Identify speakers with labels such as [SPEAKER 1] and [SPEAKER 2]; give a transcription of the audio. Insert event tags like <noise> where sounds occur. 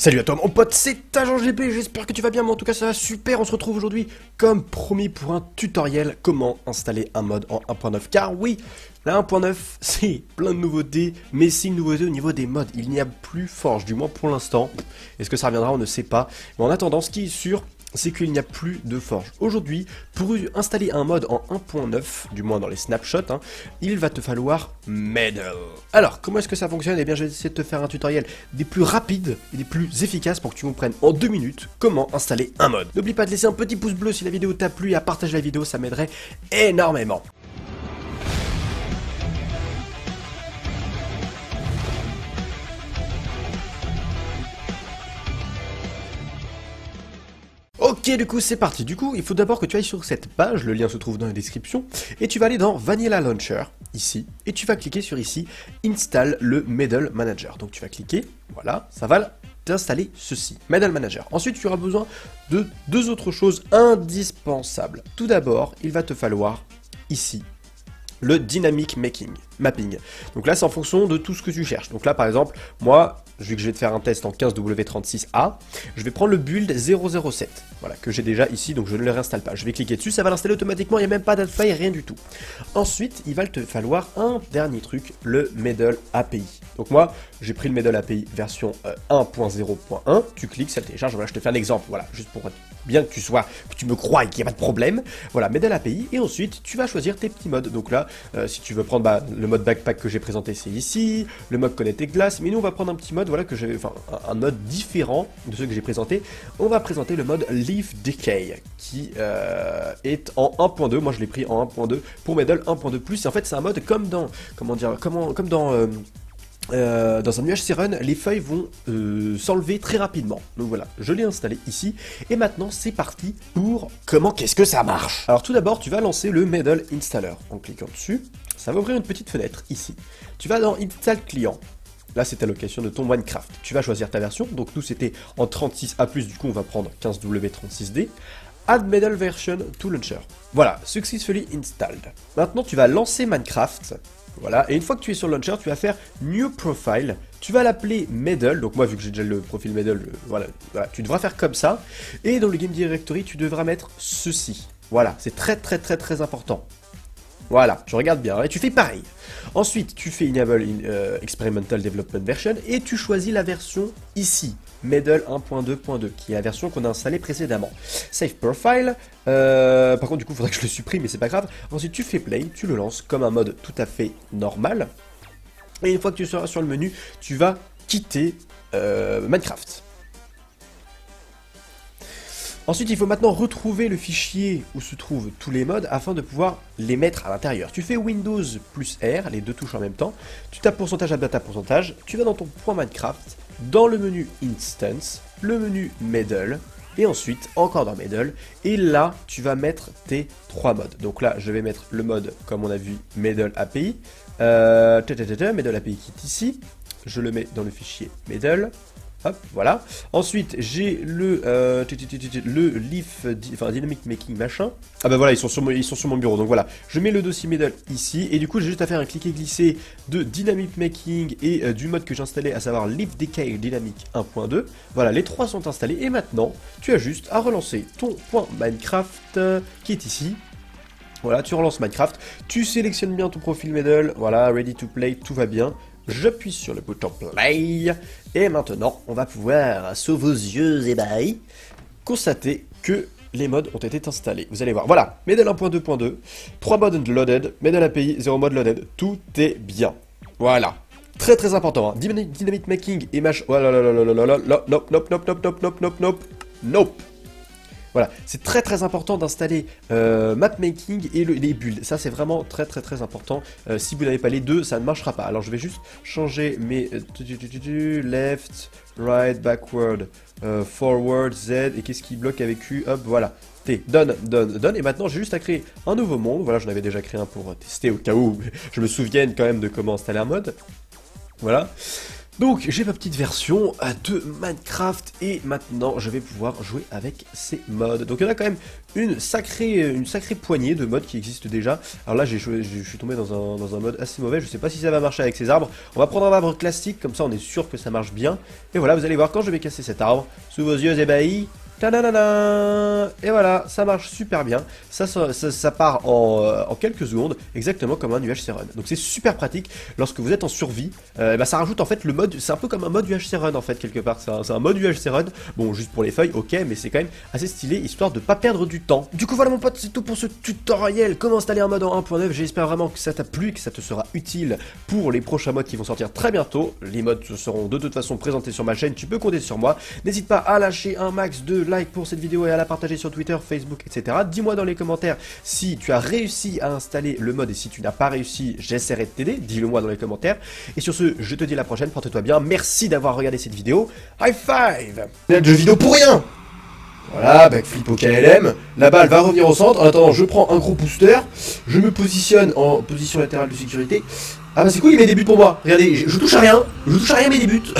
[SPEAKER 1] Salut à toi mon pote, c'est Agent GP, j'espère que tu vas bien, mais en tout cas ça va super, on se retrouve aujourd'hui comme promis pour un tutoriel comment installer un mode en 1.9, car oui, la <laughs> 1.9 c'est plein de nouveautés, mais c'est une nouveauté au niveau des modes, il n'y a plus Forge, du moins pour l'instant, est-ce que ça reviendra on ne sait pas, mais en attendant ce qui est sûr, c'est qu'il n'y a plus de forge. Aujourd'hui, pour installer un mode en 1.9, du moins dans les snapshots, hein, il va te falloir Medal. Alors, comment est-ce que ça fonctionne? Eh bien, je vais essayer de te faire un tutoriel des plus rapides et des plus efficaces pour que tu comprennes en deux minutes comment installer un mode. N'oublie pas de laisser un petit pouce bleu si la vidéo t'a plu et à partager la vidéo, ça m'aiderait énormément. Ok, du coup, c'est parti. Du coup, il faut d'abord que tu ailles sur cette page, le lien se trouve dans la description, et tu vas aller dans Vanilla Launcher, ici, et tu vas cliquer sur ici, Install le Medal Manager. Donc tu vas cliquer, voilà, ça va t'installer ceci, Medal Manager. Ensuite, tu auras besoin de deux autres choses indispensables. Tout d'abord, il va te falloir, ici, le Dynamic Making, Mapping. Donc là, c'est en fonction de tout ce que tu cherches. Donc là, par exemple, moi, vu que je vais te faire un test en 15W36A, je vais prendre le build 007, voilà, que j'ai déjà ici, donc je ne le réinstalle pas. Je vais cliquer dessus, ça va l'installer automatiquement, il n'y a même pas d'alpha, rien du tout. Ensuite, il va te falloir un dernier truc, le Medal API. Donc moi, j'ai pris le Medal API version 1.0.1, euh, tu cliques, ça le télécharge, je te fais un exemple, voilà, juste pour bien que tu sois, que tu me crois et qu'il n'y a pas de problème. Voilà, Medal API, et ensuite, tu vas choisir tes petits modes. Donc là, euh, si tu veux prendre bah, le mode backpack que j'ai présenté, c'est ici, le mode connecté glace, mais nous, on va prendre un petit mode voilà, que j'ai, enfin, un mode différent de ceux que j'ai présenté. On va présenter le mode Leaf Decay, qui euh, est en 1.2. Moi, je l'ai pris en 1.2 pour Medal 1.2+. Et en fait, c'est un mode comme dans, comment dire, comment, comme dans... Euh, euh, dans un nuage Run, les feuilles vont s'enlever très rapidement. Donc voilà, je l'ai installé ici. Et maintenant, c'est parti pour comment qu'est-ce que ça marche? Alors tout d'abord, tu vas lancer le Medal Installer en cliquant dessus. Ça va ouvrir une petite fenêtre ici. Tu vas dans Install Client. Là, c'est ta location de ton Minecraft. Tu vas choisir ta version. Donc, nous, c'était en 36A+, du coup, on va prendre 15W36D. Add Medal Version to Launcher. Voilà, successfully installed. Maintenant, tu vas lancer Minecraft. Voilà, et une fois que tu es sur le Launcher, tu vas faire New Profile. Tu vas l'appeler Medal, donc moi vu que j'ai déjà le profil Medal, euh, voilà, voilà, tu devras faire comme ça. Et dans le Game Directory, tu devras mettre ceci. Voilà, c'est très très très très important. Voilà, tu regardes bien, et tu fais pareil. Ensuite, tu fais Enable euh, Experimental Development Version, et tu choisis la version ici, Medal 1.2.2, qui est la version qu'on a installée précédemment. Save Profile, euh, par contre du coup il faudrait que je le supprime, mais c'est pas grave. Ensuite tu fais Play, tu le lances comme un mode tout à fait normal. Et une fois que tu seras sur le menu, tu vas quitter euh, Minecraft. Ensuite, il faut maintenant retrouver le fichier où se trouvent tous les modes afin de pouvoir les mettre à l'intérieur. Tu fais Windows plus R, les deux touches en même temps, tu tapes pourcentage à pourcentage, tu vas dans ton point Minecraft, dans le menu Instance, le menu Medal, et ensuite encore dans Medal, et là tu vas mettre tes trois modes. Donc là je vais mettre le mode comme on a vu Medal API, euh, API qui est ici, je le mets dans le fichier Medal, Hop, voilà. Ensuite, j'ai le, euh, le Leaf, enfin Dynamic Making machin. Ah bah voilà, ils sont, sur mon, ils sont sur mon bureau. Donc voilà, je mets le dossier Medal ici. Et du coup, j'ai juste à faire un cliquer-glisser de Dynamic Making et euh, du mode que j'ai installé, à savoir Leaf Decay Dynamic 1.2. Voilà, les trois sont installés. Et maintenant, tu as juste à relancer ton point Minecraft euh, qui est ici. Voilà, tu relances Minecraft, tu sélectionnes bien ton profil Medal, voilà, ready to play, tout va bien j'appuie sur le bouton play, et maintenant on va pouvoir, sous vos yeux ébahis, constater que les modes ont été installés. Vous allez voir, voilà, Medal 1.2.2, 3 modes loaded, Medal API, 0 mode loaded, tout est bien. Voilà. Très très important, hein. Dynamite making et match... Oh là là là là là là là, nope, nope, nope, nope, nope, nope, nope, nope, nope. Voilà, c'est très très important d'installer euh, mapmaking et les builds. Ça c'est vraiment très très très important. Euh, si vous n'avez pas les deux, ça ne marchera pas. Alors je vais juste changer mes euh, left, right, backward, forward, Z et qu'est-ce qui bloque avec Q Hop, voilà. T, done, done, done. Et maintenant j'ai juste à créer un nouveau monde. Voilà, j'en avais déjà créé un pour tester au cas où <laughs> je me souvienne quand même de comment installer un mode. Voilà. Donc j'ai ma petite version euh, de Minecraft et maintenant je vais pouvoir jouer avec ces modes. Donc il y en a quand même une sacrée, poignée de modes qui existent déjà. Alors là je suis tombé dans un, dans un mode assez mauvais, je sais pas si ça va marcher avec ces arbres. On va prendre un arbre classique, comme ça on est sûr que ça marche bien. Et voilà, vous allez voir quand je vais casser cet arbre, sous vos yeux ébahis, et voilà, ça marche super bien. Ça, ça, part euh, en, quelques secondes, exactement comme un UHC Run. Donc c'est super pratique lorsque vous êtes en survie. Euh, bah, ça rajoute en fait le mode, c'est un peu comme un mode UHC Run en fait quelque part. C'est un, mode UHC Run. Bon, juste pour les feuilles, ok, mais c'est quand même assez stylé histoire de pas perdre du temps. Du coup voilà mon pote, c'est tout pour ce tutoriel. Comment installer un mode en 1.9. J'espère vraiment que ça t'a plu, que ça te sera utile pour les prochains modes qui vont sortir très bientôt. Les modes seront de toute façon présentés sur ma chaîne. Tu peux compter sur moi. N'hésite pas à lâcher un max de like pour cette vidéo et à la partager sur Twitter, Facebook, etc. Dis-moi dans les commentaires si tu as réussi à installer le mode et si tu n'as pas réussi, j'essaierai de t'aider. Dis-le moi dans les commentaires. Et sur ce, je te dis à la prochaine, porte-toi bien. Merci d'avoir regardé cette vidéo. High five De vidéo pour rien voilà, backflip au KLM, la balle va revenir au centre, en attendant je prends un gros booster, je me positionne en position latérale de sécurité. Ah bah c'est cool, il met des buts pour moi, regardez, je, touche à rien, je touche à rien mais des buts <laughs>